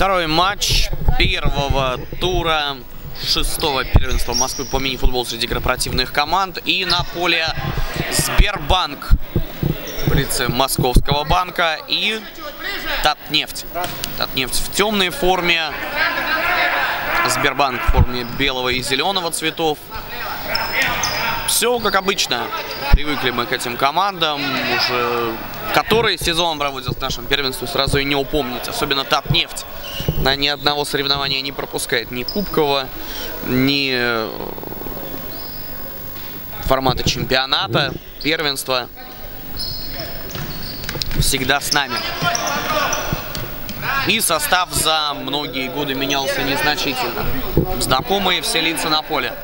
Второй матч первого тура шестого первенства Москвы по мини-футболу среди корпоративных команд. И на поле Сбербанк в лице Московского банка и Татнефть. Татнефть в темной форме, Сбербанк в форме белого и зеленого цветов. Все как обычно. Привыкли мы к этим командам. Уже который сезон проводил в нашем первенстве, сразу и не упомнить. Особенно Татнефть. На ни одного соревнования не пропускает. Ни кубкового, ни э, формата чемпионата, первенства. Всегда с нами. И состав за многие годы менялся незначительно. Знакомые все лица на поле.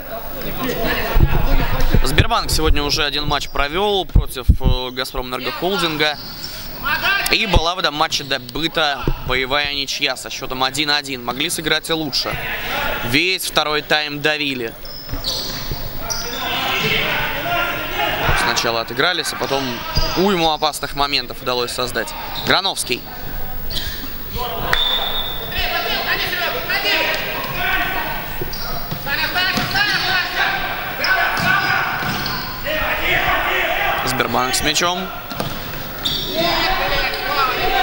Сбербанк сегодня уже один матч провел против э, Газпром Энергохолдинга. И была в этом матче добыта боевая ничья со счетом 1-1. Могли сыграть и лучше. Весь второй тайм давили. Сначала отыгрались, а потом уйму опасных моментов удалось создать. Грановский. Сбербанк с мячом.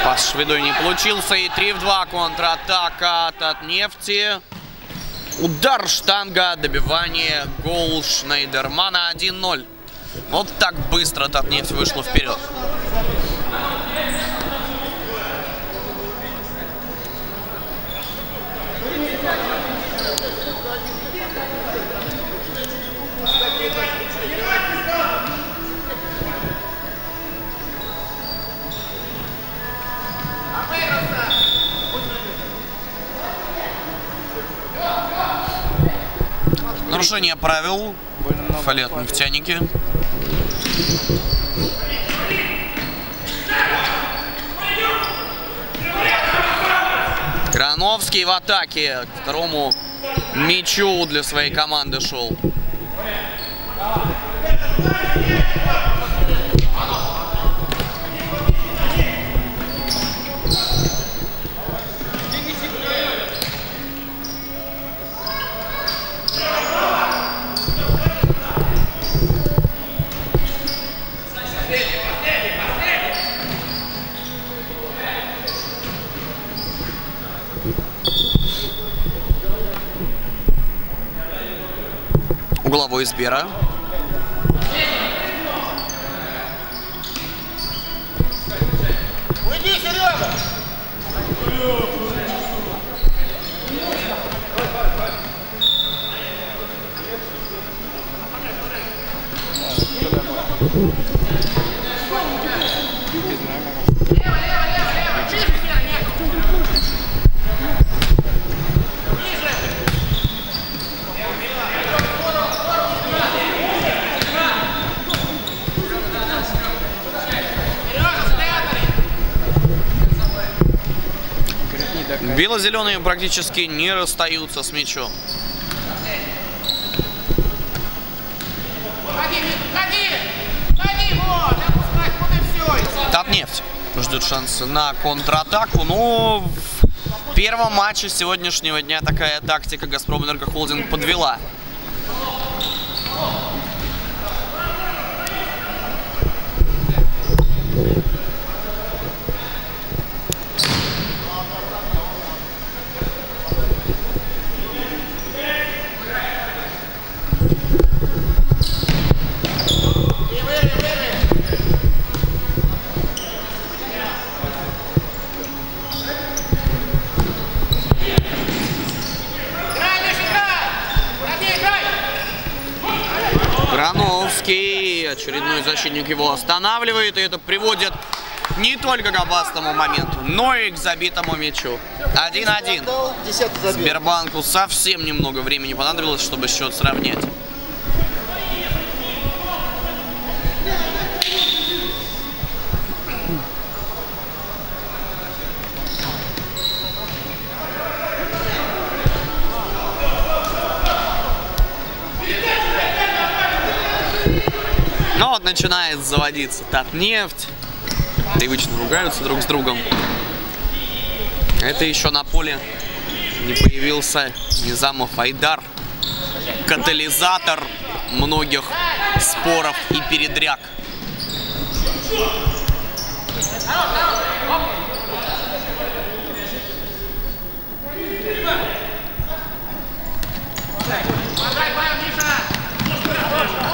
Пас Шведой не получился. И 3 в 2 контратака от нефти. Удар штанга, добивание, гол Шнейдермана 1-0. Вот так быстро Татнефть вышла вперед. Нарушение правил. Фалет нефтяники. Грановский в атаке. К второму мячу для своей команды шел. угловой Сбера. Бело-зеленые практически не расстаются с мячом. Татнефть ждет шансы на контратаку, но в первом матче сегодняшнего дня такая тактика Газпром Энергохолдинг подвела. Защитник его останавливает, и это приводит не только к опасному моменту, но и к забитому мячу. 1-1. Десятый забил. Сбербанку совсем немного времени понадобилось, чтобы счет сравнять. Начинает заводиться Татнефть. Привычно ругаются друг с другом. Это еще на поле не появился Низамов Айдар. Катализатор многих споров и передряг.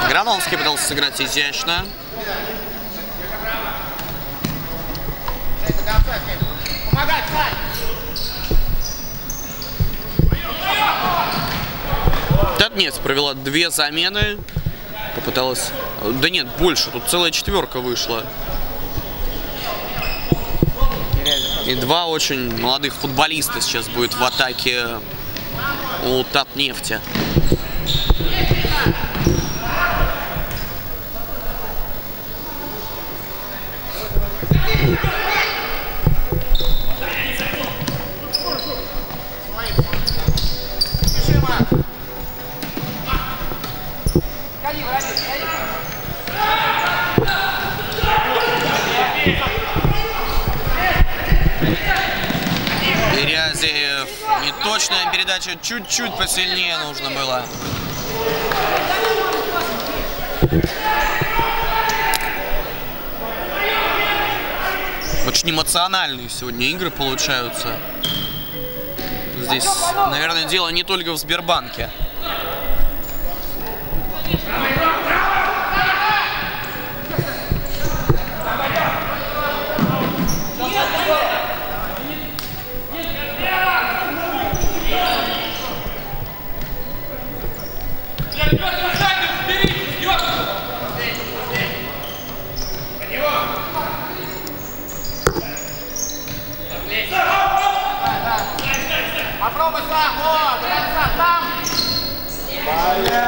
Грановский пытался сыграть изящно. Помогать, провела две замены. Попыталась... Да нет, больше. Тут целая четверка вышла. И два очень молодых футболиста сейчас будет в атаке у Татнефти. Пиши, Берязев. Неточная передача. Чуть-чуть посильнее нужно было. Очень эмоциональные сегодня игры получаются. Здесь, наверное, дело не только в Сбербанке.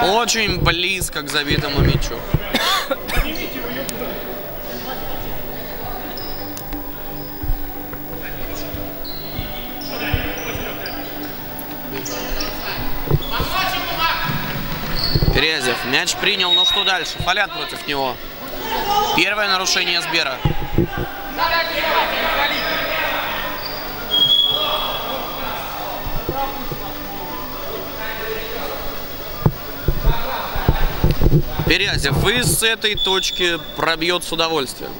Очень близко к забитому мячу. Березев. Мяч принял, но что дальше? Фалят против него. Первое нарушение Сбера. Березев и с этой точки пробьет с удовольствием.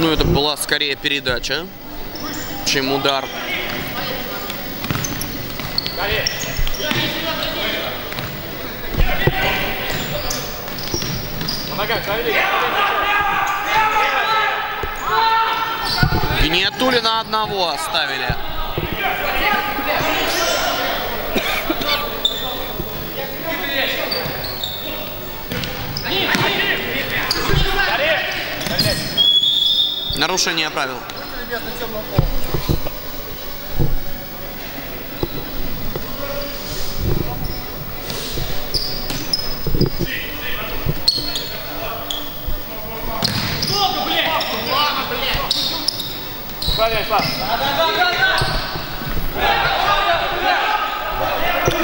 Ну, это была скорее передача, чем удар. Гениатулина одного оставили. Нарушение правил.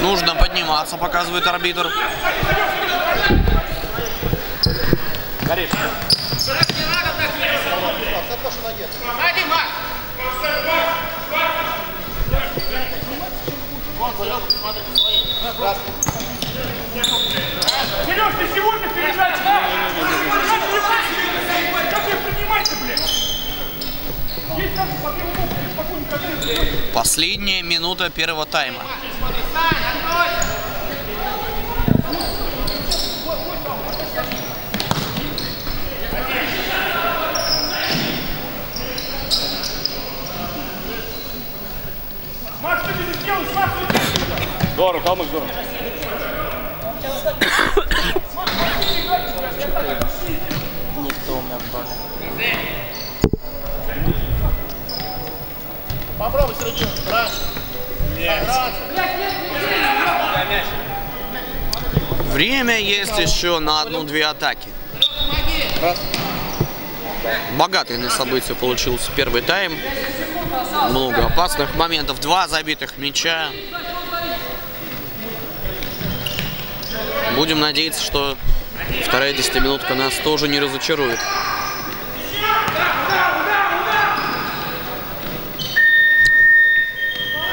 Нужно подниматься, показывает арбитр. Сзади, Марк! Вон, Серега, смотри, ты сегодня? Как ее принимать-то, блядь? Последняя минута первого тайма. Смотри, Сань, открой! Здорово, Калмык, здорово. Попробуй, Сергей, раньше. Раньше. Время есть еще на одну-две атаки. Помоги! Богатый на события получился первый тайм. Много опасных моментов. Два забитых мяча. Будем надеяться, что вторая десятиминутка нас тоже не разочарует.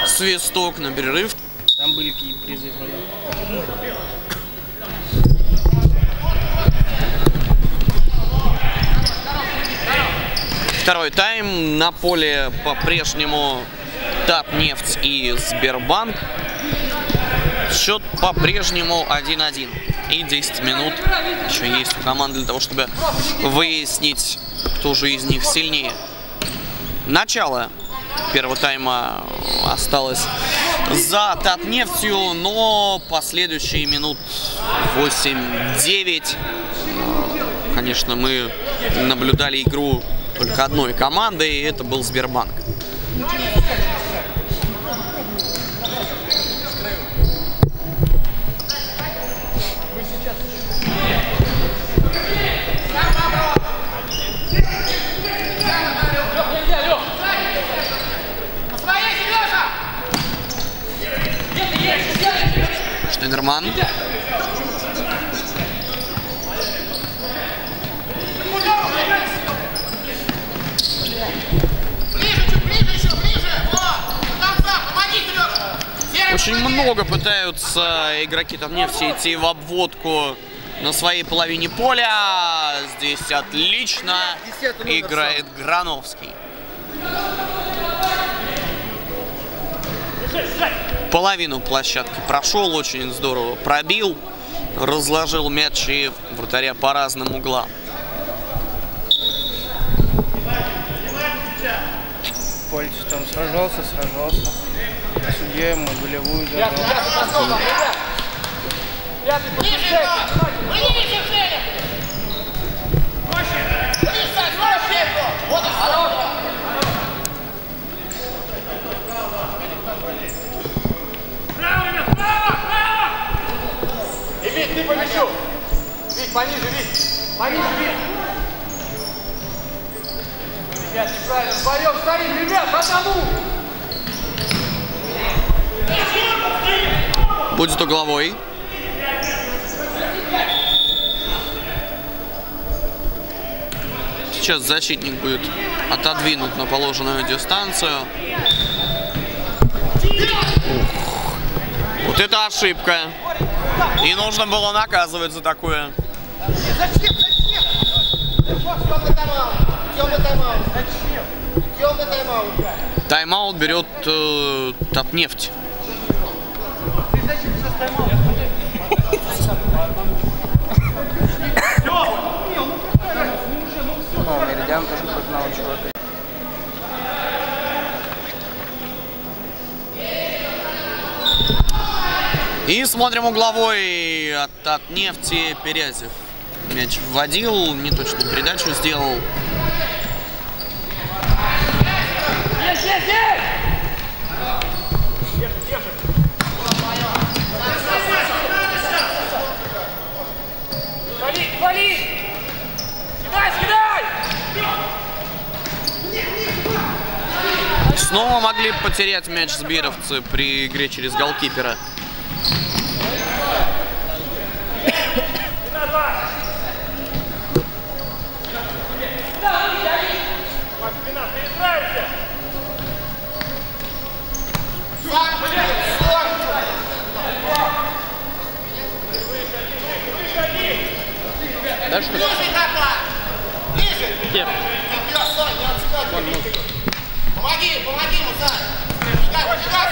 Свисток на перерыв. Там были какие-то призывы. Второй тайм. На поле по-прежнему Татнефть и Сбербанк. Счет по-прежнему 1-1. И 10 минут еще есть у команды для того, чтобы выяснить, кто же из них сильнее. Начало первого тайма осталось за Татнефтью, но последующие минут 8-9, конечно, мы наблюдали игру только одной команды, и это был Сбербанк. Серый, Очень много пытаются игроки Татнефти идти в обводку на своей половине поля. Здесь отлично играет Грановский. Половину площадки прошел, очень здорово пробил, разложил мяч и вратаря по разным углам. Польц там сражался, сражался. Судья ему голевую забрал. Вить, ты по мячу! Вить, пониже, Вить! Пониже, Вить! Ребят, неправильно, вдвоем стоим, ребят, одному! Будет угловой. Сейчас защитник будет отодвинут на положенную дистанцию. Ух. Вот это ошибка. И нужно было наказывать за такое. Зачем? Зачем? Тайм-аут! Берет э, Татнефть. Меридиан тоже крупного чувака. И смотрим угловой от, от нефти Перезев. Мяч вводил, неточную передачу сделал. Есть, есть, есть! Снова могли потерять мяч сбировцы при игре через голкипера. Дальше что? Ближе, отскакивай! Помоги, помоги ему, Сань! Убегай, убегай!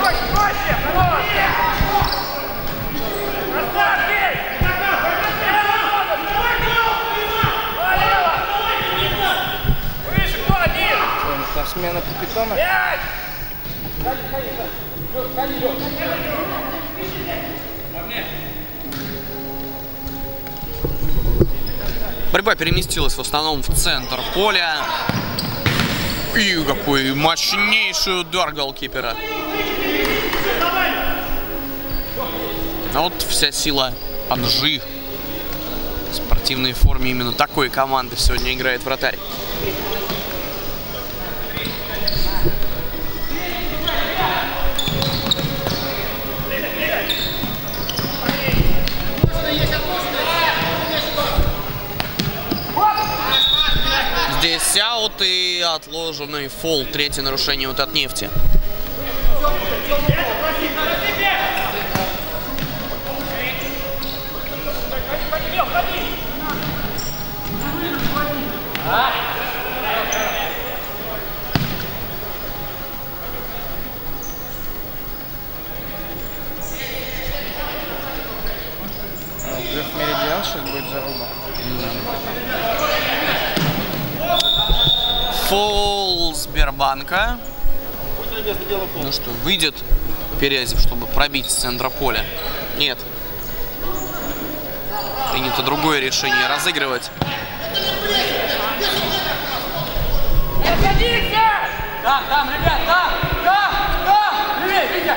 Проще, проще! Хорош! Красавчик! Выше, кто один? Что, ну, там смена капитана? Борьба переместилась в основном в центр поля. И какой мощнейший удар голкипера. А вот вся сила Анжи. В спортивной форме именно такой команды сегодня играет вратарь. аут и отложенный фол. Третье нарушение вот от нефти. Сбербанка. Ну что, выйдет Перезев, чтобы пробить с центра поля? Нет. Принято другое решение разыгрывать. Там, там, ребят, там, левее, Витя.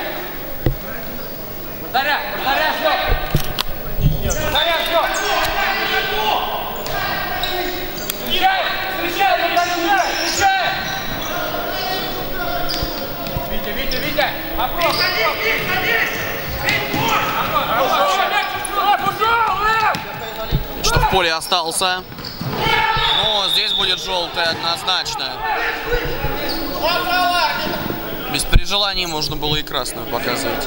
Вратаря, вратаря, все. Вратаря, все. Встречай, встречай, вратаря, встречай. Витя, Витя, Витя, попробуй. Садись, садись, Что в поле остался. Но здесь будет желтая однозначно. Без при желании можно было и красную показывать.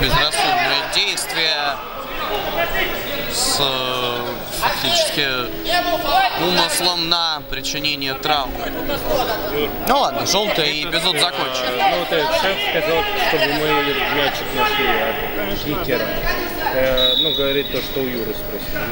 Безрассудное действие с фактически умыслом на причинение травмы. Ну ладно, желтая и эпизод закончен. Ну, вот шеф сказал, чтобы мы мячик нашли Шникера. Э, ну, говорит то, что у Юры написать.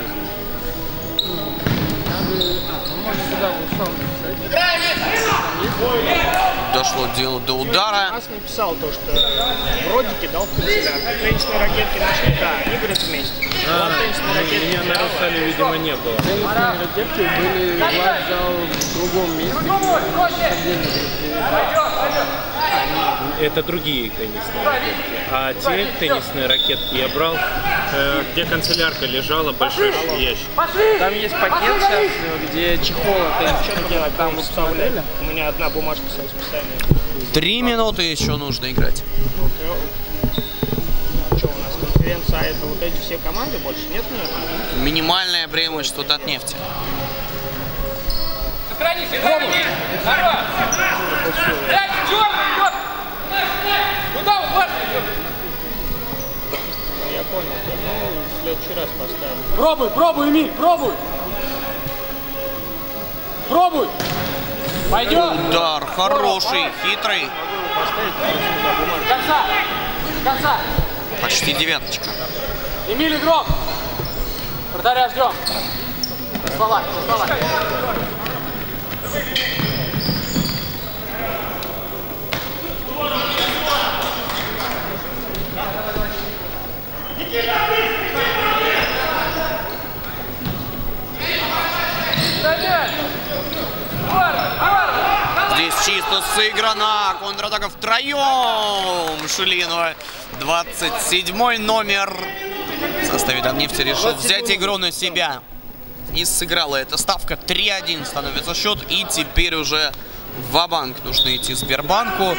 Дошло дело до удара. Ас написал то, что в родике дал в канцелярку. Теннисные ракетки нашли, да, они говорят вместе. А, ну, ракетки меня давай. нарушали, видимо, не было. Теннисные ракетки были, Влад взял в другом месте. Отдельно Это другие теннисные ракетки. А те теннисные ракетки я брал, э, где канцелярка лежала, большой ящик. Там есть пакет сейчас, где чехол от теннисных Что ракеток делать? там выставляли. У меня одна бумажка с расписанием. Три минуты еще нужно играть. Что у нас, конференция, а это вот эти все команды больше? Нет, нет? Минимальное преимущество от нефти. Сохрани, сохрани. Здорово. Черный идет. Куда идет? Я понял тебя. Ну, в следующий раз поставим. Пробуй, пробуй, Эмиль, пробуй. Пробуй. Пойдет. Удар хороший, хитрый. До конца. До конца. Почти девяточка. Эмиль игрок. Вратаря ждем. Стола, стола. Здесь чисто сыграно. Контратака втроем. Шилинова. 27 номер. В составе Доннефти решил взять игру на себя. И сыграла эта ставка. 3-1 становится счет. И теперь уже в банк нужно идти Сбербанку.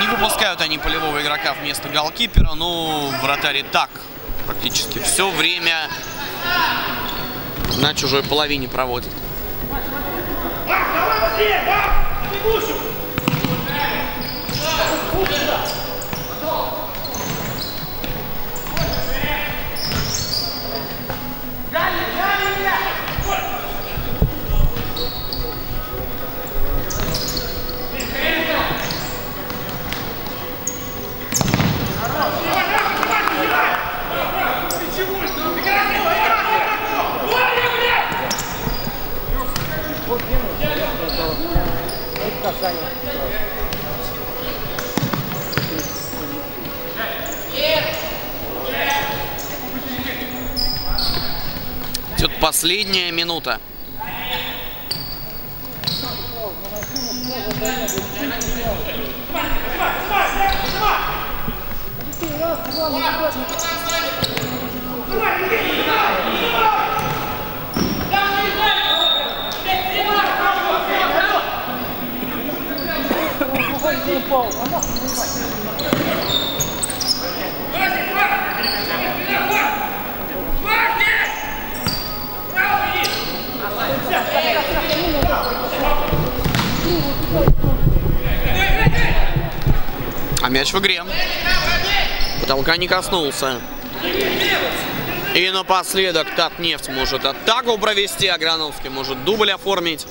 Не выпускают они полевого игрока вместо голкипера. Ну, вратарь и так практически все время на чужой половине проводит. занят. Идет последняя минута. Раз, два, А мяч в игре. Потолка не коснулся. И напоследок Татнефть может атаку провести, Аграновский может дубль оформить.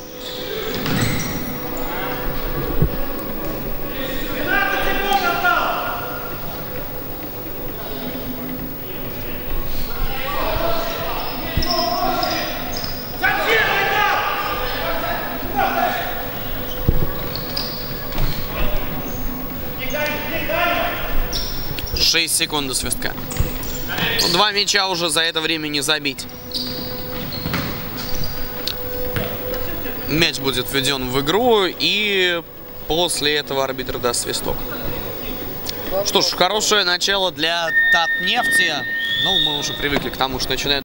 Шесть секунд до свистка. Ну, Два мяча уже за это время не забить. Мяч будет введен в игру, и после этого арбитр даст свисток. Что ж, хорошее начало для Татнефти. Ну, мы уже привыкли к тому, что начинает